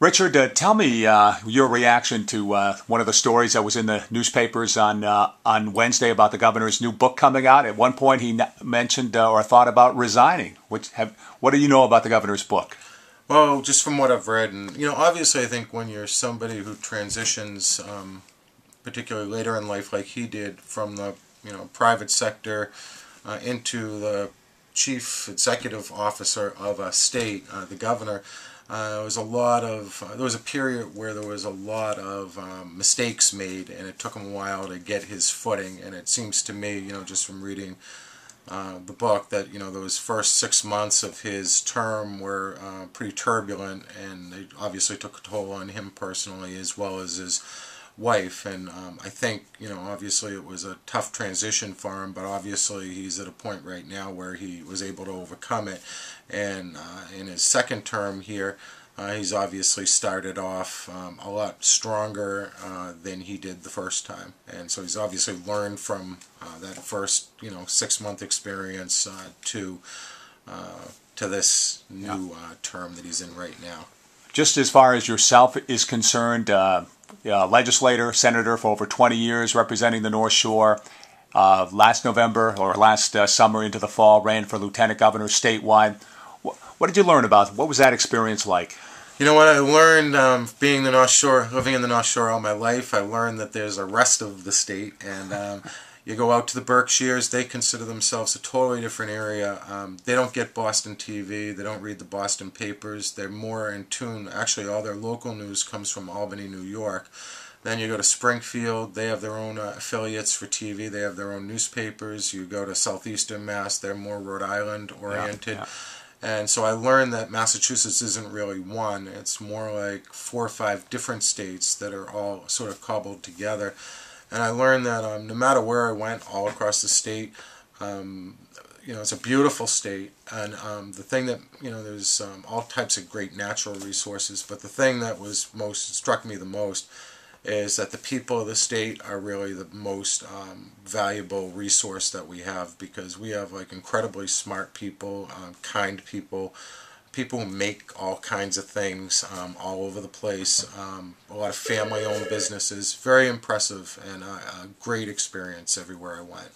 Richard, uh, tell me uh, your reaction to uh, one of the stories that was in the newspapers on uh, on Wednesday about the governor's new book coming out. At one point, he mentioned uh, or thought about resigning. Which have, what do you know about the governor's book? Well, just from what I've read, and you know, obviously, I think when you're somebody who transitions, um, particularly later in life, like he did, from the you know private sector uh, into the chief executive officer of a state, the governor uh, there was a lot of uh, there was a period where there was a lot of um, mistakes made, and it took him a while to get his footing. And it seems to me, you know, just from reading uh, the book, that you know those first six months of his term were uh, pretty turbulent, and they obviously took a toll on him personally as well as his wife. And um, I think, you know, obviously it was a tough transition for him, but obviously he's at a point right now where he was able to overcome it. And uh, in his second term here, uh, he's obviously started off um, a lot stronger uh, than he did the first time, and so he's obviously learned from uh, that first, you know, six-month experience uh, to uh, to this new term that he's in right now. Just as far as yourself is concerned, uh, legislator, senator for over 20 years, representing the North Shore. Uh, last November or last uh, summer into the fall, ran for lieutenant governor statewide. What, what did you learn about? What was that experience like? You know what I learned um, being the North Shore, living in the North Shore all my life. I learned that there's a rest of the state, and um, you go out to the Berkshires, they consider themselves a totally different area. Um, they don't get Boston TV, they don't read the Boston papers, they're more in tune. Actually, all their local news comes from Albany, New York. Then you go to Springfield, they have their own uh, affiliates for TV, they have their own newspapers. You go to Southeastern Mass, they're more Rhode Island oriented. Yeah, yeah. And so I learned that Massachusetts isn't really one, it's more like four or five different states that are all sort of cobbled together. And I learned that um, no matter where I went, all across the state, um, you know, it's a beautiful state. And um, the thing that, you know, there's um, all types of great natural resources. But the thing that was most, struck me the most is that the people of the state are really the most um, valuable resource that we have because we have like incredibly smart people, um, kind people, people make all kinds of things um, all over the place. Um, a lot of family-owned businesses. Very impressive and a, a great experience everywhere I went.